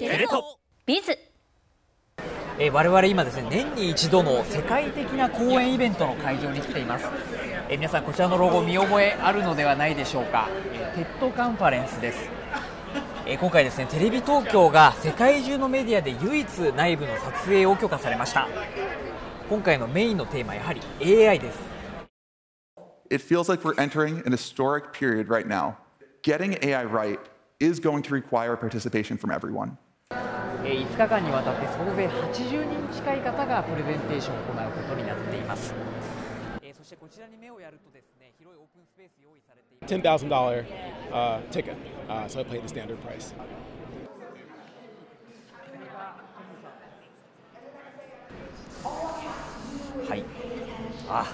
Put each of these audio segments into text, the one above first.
テレ東ビズ。えー我々今ですね年に一度の世界的な講演イベントの会場に来ています、えー皆さんこちらのロゴ見覚えあるのではないでしょうか、えー TED カンファレンスです、えー今回ですねテレビ東京が世界中のメディアで唯一内部の撮影を許可されました。今回のメインのテーマやはり AI です。It feels like we're entering an historic period right now. Getting AI right is going to require participation from everyone. えー5日間にわたって総勢80人近い方がプレゼンテーションを行うことになっています、えーそしてこちらに目をやるとですね広いオープンスペース用意されています。$10,000 uh, ticket, uh, so I paid the standard price. はい。あ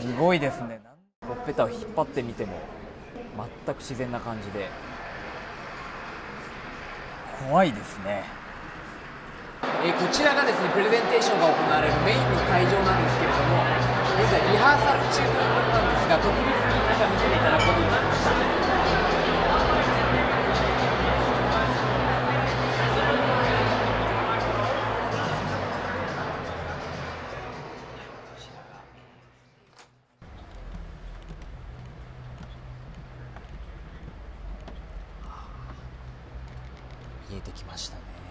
すごいですね。ほっぺたを引っ張ってみても全く自然な感じで怖いですね。えーこちらがですねプレゼンテーションが行われるメインの会場なんですけれども現在リハーサル中ということなんですが特別に中見せていただくことに見えてきましたね。